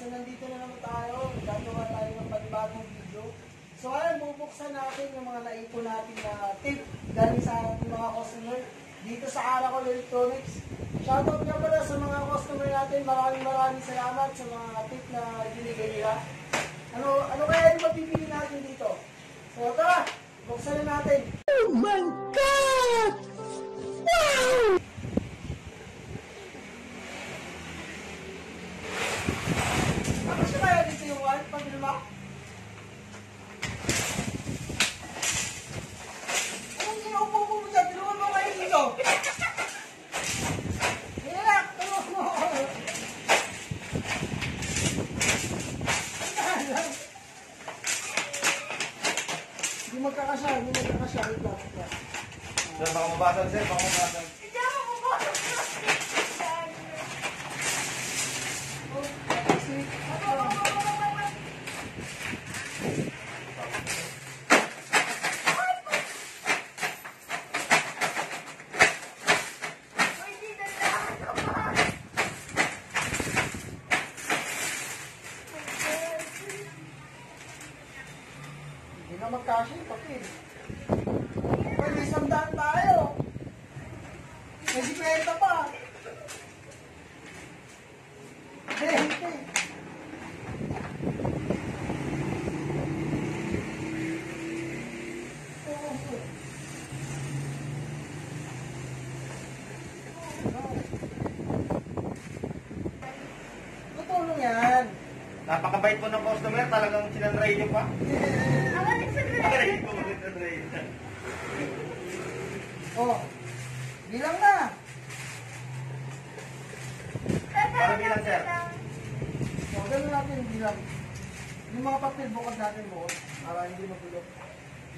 so nandito na naman tayo. Gagawa tayo ng panibagong video. So ayun, bubuksan natin yung mga naipon natin na tip galing sa ating mga customer dito sa Aracol Electronics. Shoutout nga pala sa mga customer natin. Maraming maraming salamat sa mga tip na binigay nila. Ano, ano kaya yung mapipili natin dito? So tara, buksan na natin. Oh my god! Wow! fazer bom, Napakabait po ng customer. Talagang sinanray niyo pa. Sinanray po. Sinanray. Oh, bilang na. Para bilang, sir. O, ganun natin yung bilang. Yung mga papel bukod natin bukas para hindi magulo.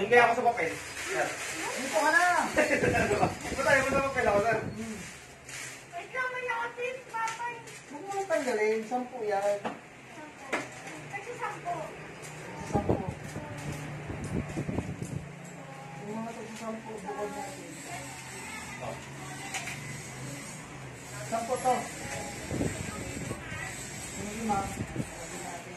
Doon kaya ako sa papel. Sir. Dito ka na. Ito tayo mo sa papel ako, sir. Hmm. Huwag mo nang tanggalin. Sampu yan. Yung mga to sa sampu bukod natin. Sampu to. Yung. sabi natin.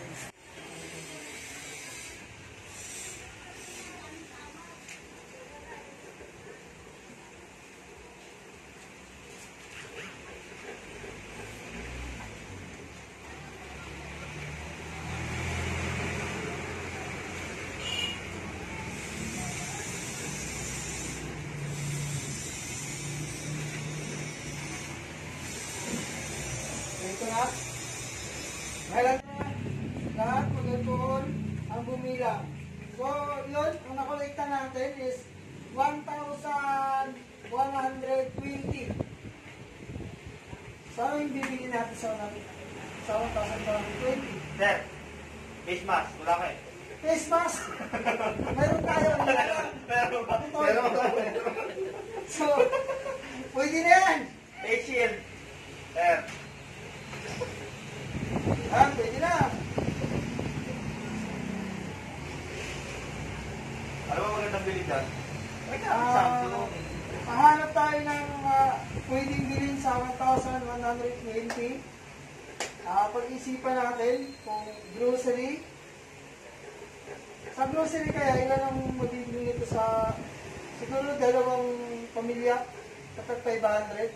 Ito na. Kailan na lahat mag-alcohol ang bumilang. So, yun, ang nakolekta natin is 1,120. So, ano yung bibili natin sa, sa 1,120? Sir. Face mask. Wala ka eh. Face mask! Meron tayo. Meron ba? Meron ba? So, pwede na yan. Face shield. Sir. Ah, pwede na. Ano ba magandang bili dyan? Ah, Sample. Hahanap tayo ng uh, pwedeng bilhin sa 1,120. Ah, pag-isipan natin kung grocery. Sa grocery kaya, ilan ang mabibili nito sa siguro dalawang pamilya kapag 500.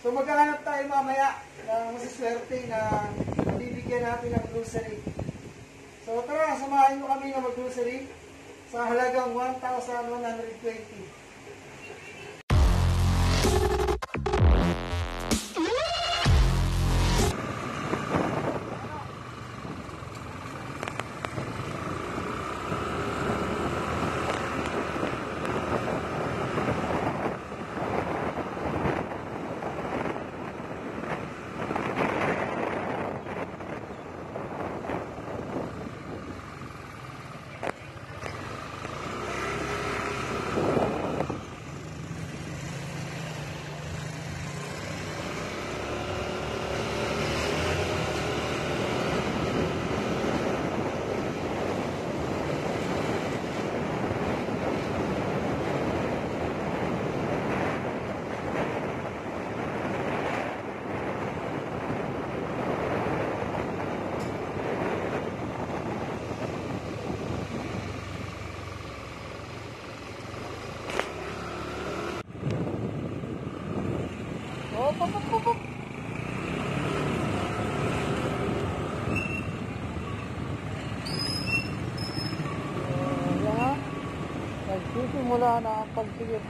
So maghahanap tayo mamaya ng masaswerte na mabibigyan natin ng grocery. So tara, samahan nyo kami na mag-grocery sa halagang 1,120.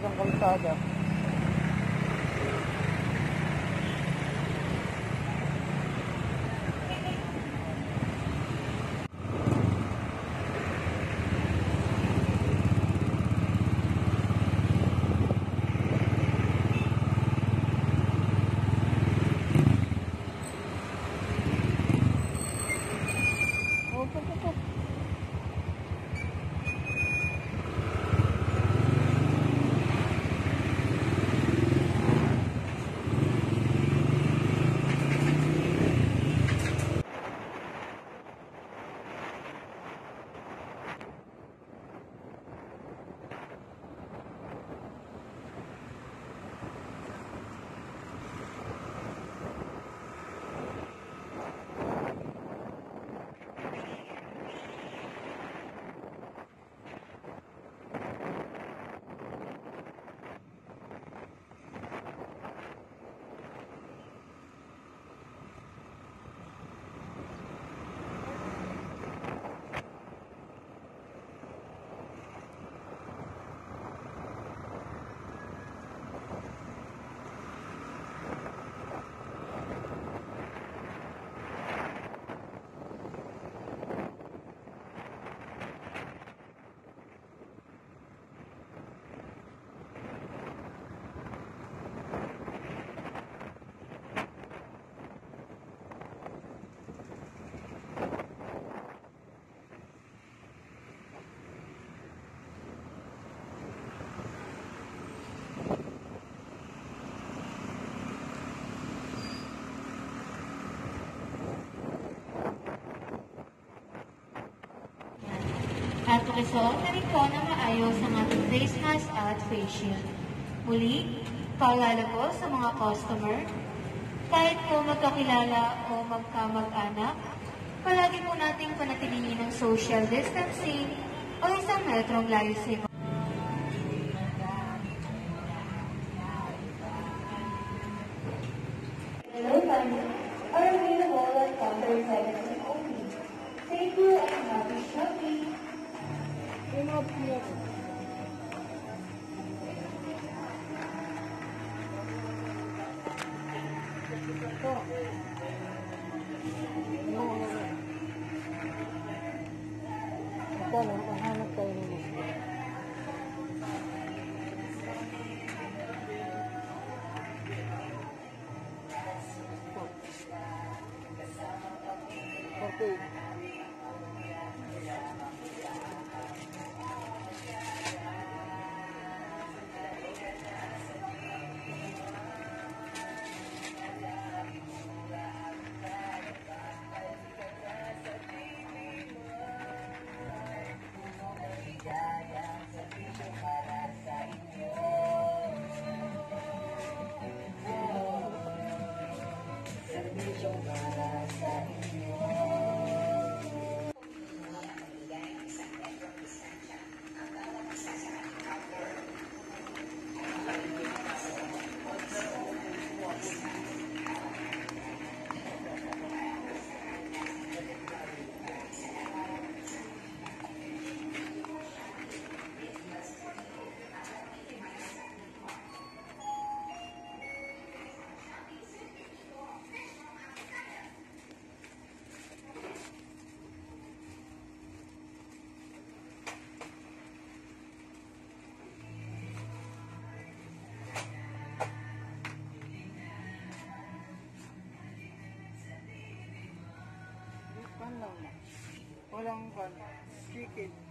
Ng kalsada. Pakisuot na rin po na maayos ang ating face mask at face. Muli, paalala po sa mga customer, kahit po magkakilala o magkamag-anak, palagi po nating panatilihin ng social distancing o isang metrong layo sa. Are available at counter 7 only. Thank you and happy shopping. Ano, mahanap tayo ng gusto. Okay. Walang pan. Chicken.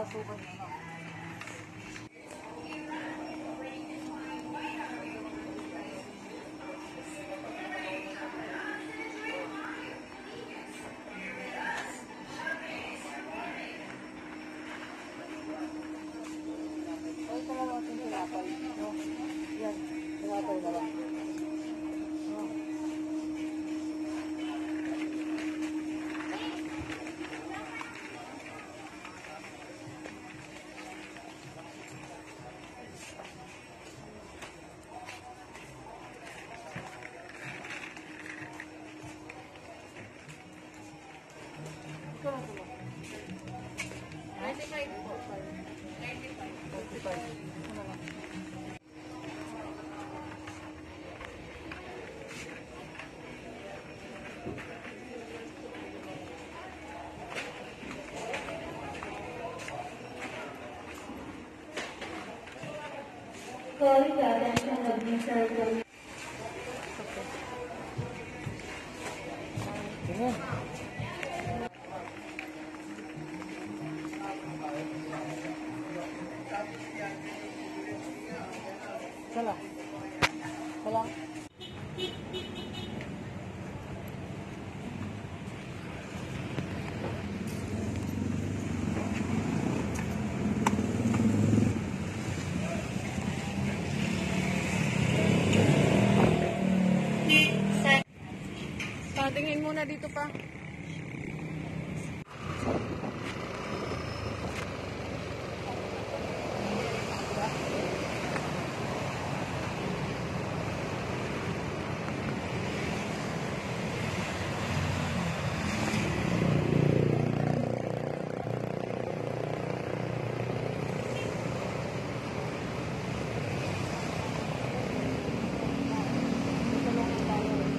Saka sukan na very well and can be served. Dito pa.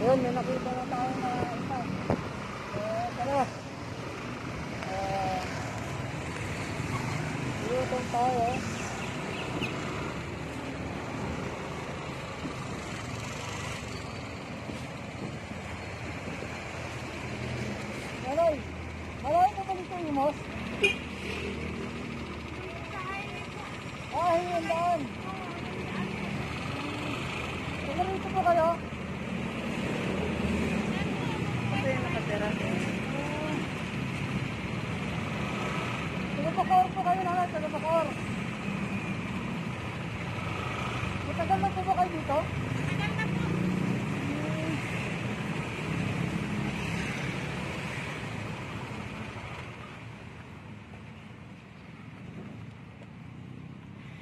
Yun, may nakita na tayo na isa. Eh, tara. Eh, Iutong tayo. Malay, malay mo ba dito yung mos? Ah, yun daan. Tumarito po kayo? Tagapakor po kayo na tagapakor. Matagal na po ba kayo dito? Matagal na po.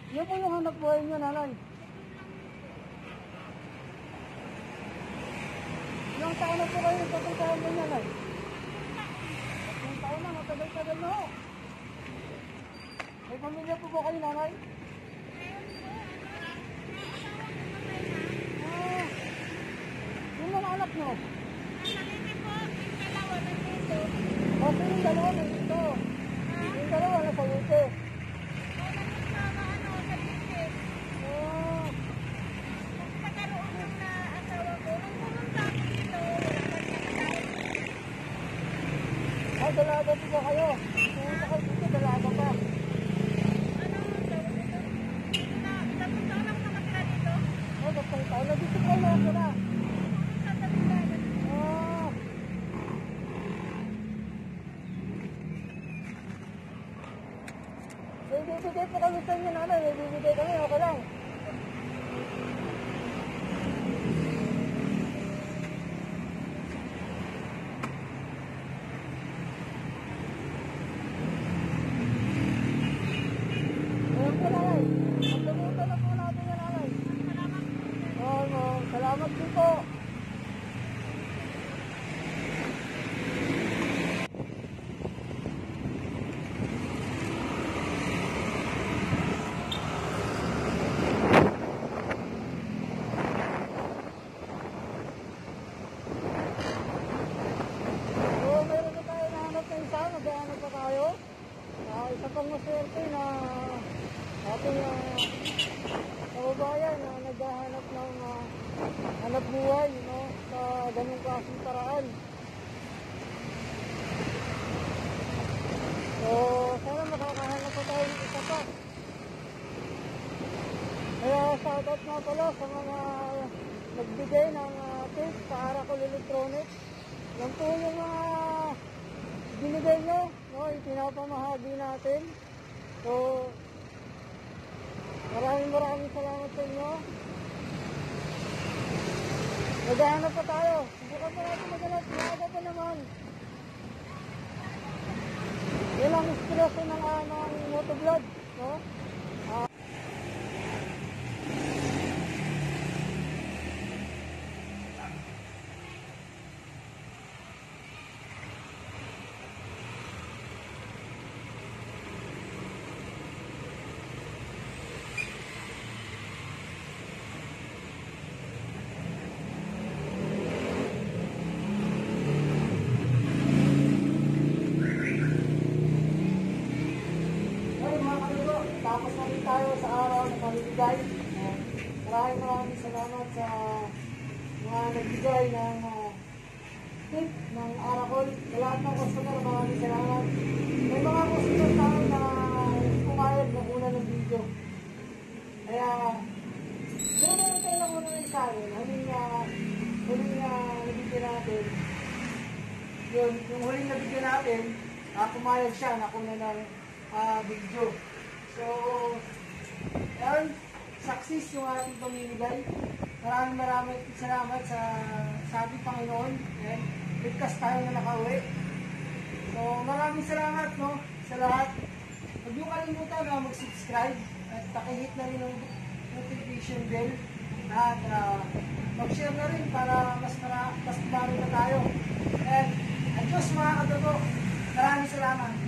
Yan po yung hanap buhay niyo, nanay. Ilang taon na po kayo sa pagkakaan niyo, nanay? Tatlong taon na, matagal-tagal na ho. May pamilya po ba kayo, nanay? Ah, yung mga anak nyo? Okay, yung dalawa nandito. Yung dalawa nasa ute. Ah, dalaga po kayo ako ng kababayan na naghahanap ng uh, hanap buhay no, sa ganung klaseng paraan. So, sana makakahanap pa tayo ng isa pa. Kaya shoutout nga pala sa mga nagbigay ng ah, uh, tips sa Aracol Electronics. Yan po yung mga uh, binigay nyo, no, ipinapamahagi natin. So, maraming maraming salamat sa inyo. Maghahanap pa tayo. Subukan pa natin maghanap. Maaga pa naman. Yan ang inspirasyon ng, uh, ng motovlog. No? Ay, mga kalugo, tapos na rin tayo sa araw mamimigay. Uh, maraming maraming salamat sa mga nagbigay ng uh, tip ng Aracol. Sa lahat ng customer, maraming salamat. May mga customer tayo na pumayag na una ng video. Kaya, rin tayo ng sa akin. Huling na, huling na nabigyan natin. Yun, yung huling nabigyan natin, uh, pumayag siya na kuna ng ah, video. So, ayun, success yung ating pamimigay. Maraming maraming salamat sa, sa ating Panginoon. Ayan, ligtas tayo na nakauwi. So, maraming salamat no, sa lahat. Huwag niyo kalimutan na mag-subscribe at pakihit na rin ang notification bell at ah, mag-share na rin para mas mara, mas marami na tayo. And, adios mga kadugo. Maraming salamat.